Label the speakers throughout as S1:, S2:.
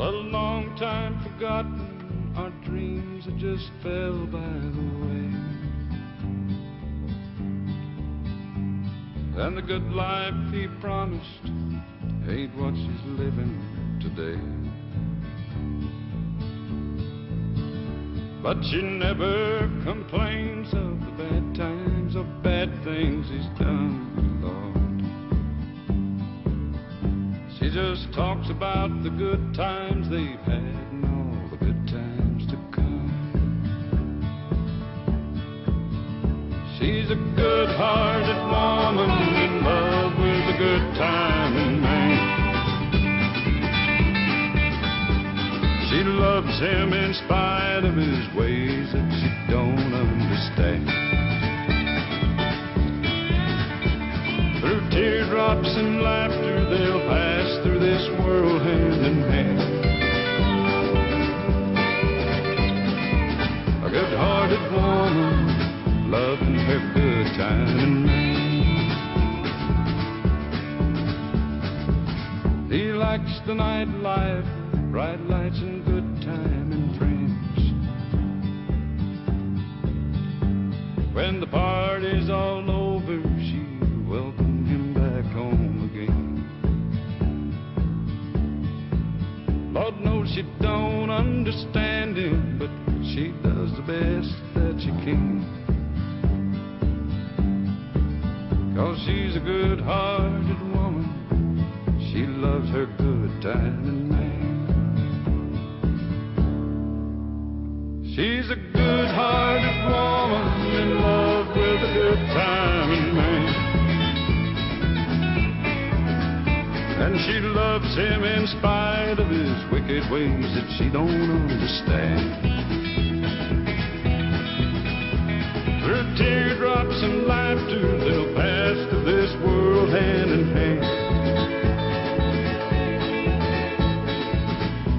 S1: A long time forgotten, our dreams that just fell by the way. And the good life he promised ain't what she's living today. But she never complains of the bad times or bad things he's done, Just talks about the good times they've had and all the good times to come. She's a good-hearted woman in love with a good timing man. She loves him in spite of his ways that she don't understand. Through teardrops and laughter, they'll pass world hand in hand. A good-hearted woman, loving her good timing man. He likes the nightlife bright lights and good time and friends. When the party's all over, she don't understand him, but she does the best that she can. Cause she's a good-hearted woman, she loves her good timing man. She's a good-hearted woman in love with a good timing man. Loves him in spite of his wicked ways that she don't understand. Through teardrops and laughter, they'll pass through this world hand in hand.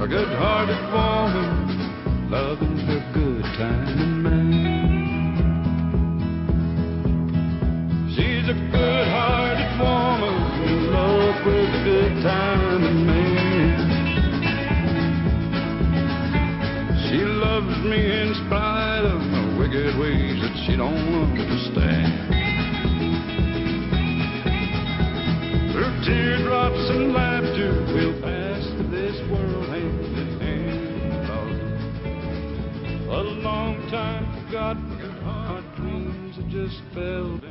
S1: A good-hearted woman loving her good timing loves me in spite of my wicked ways that she don't understand. Through teardrops and laughter, we'll pass this world hand in hand. A long time forgotten, our dreams have just fell in